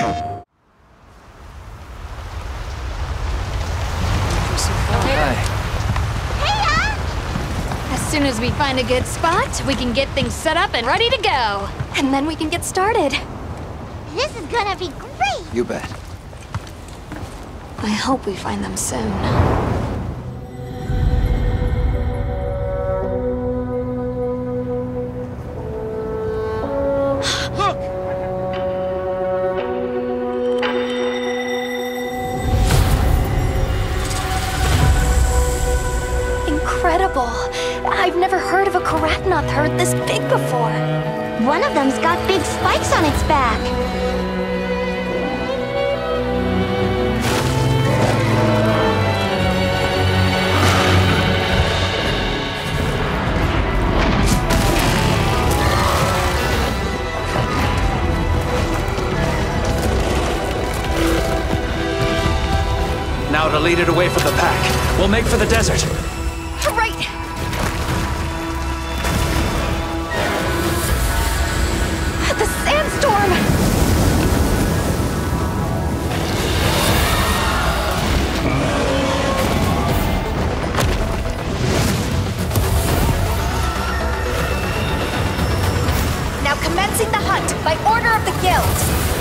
As soon as we find a good spot, we can get things set up and ready to go. And then we can get started. This is gonna be great! You bet. I hope we find them soon. Incredible. I've never heard of a Karatnoth herd this big before. One of them's got big spikes on its back. Now to lead it away from the pack. We'll make for the desert. The hunt by order of the guild.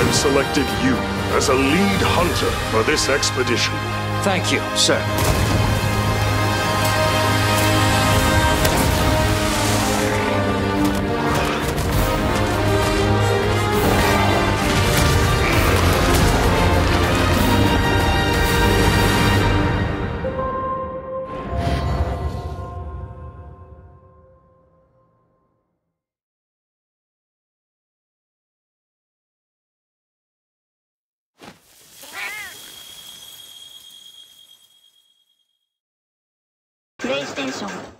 I've selected you as a lead hunter for this expedition. Thank you, sir. PlayStation